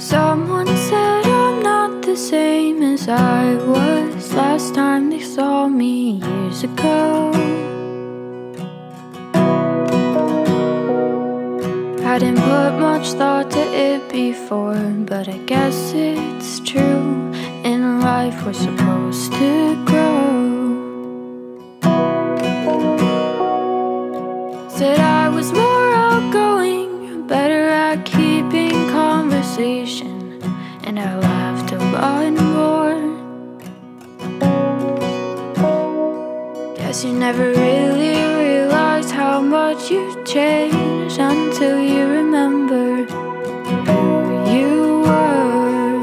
Someone same as I was last time they saw me years ago. I didn't put much thought to it before, but I guess it's true. In life, we're supposed to grow. You never really realized how much you've changed until you remember who you were.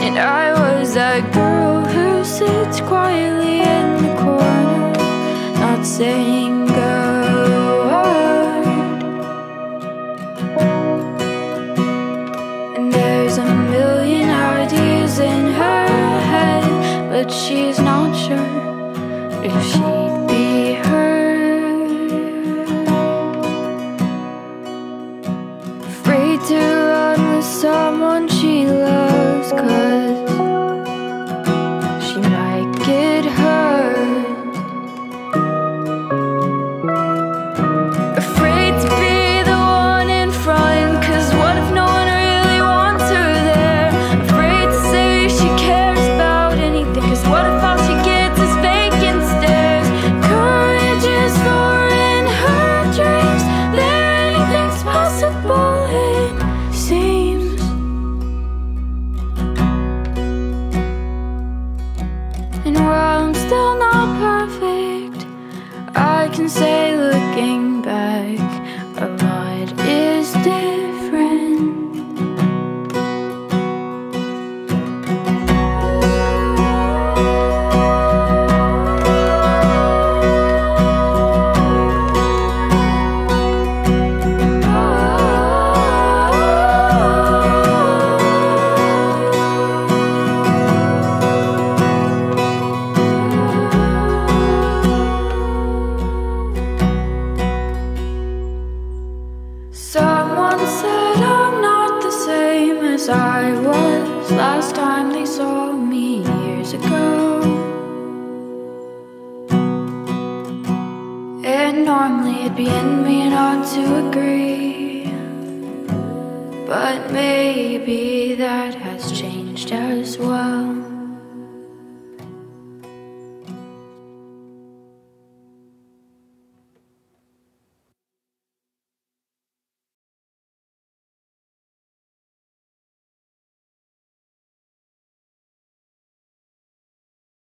And I was that girl who sits quietly in the corner, not saying Can say as I was last time they saw me years ago. And normally it'd be in me not to agree. But maybe that has changed as well.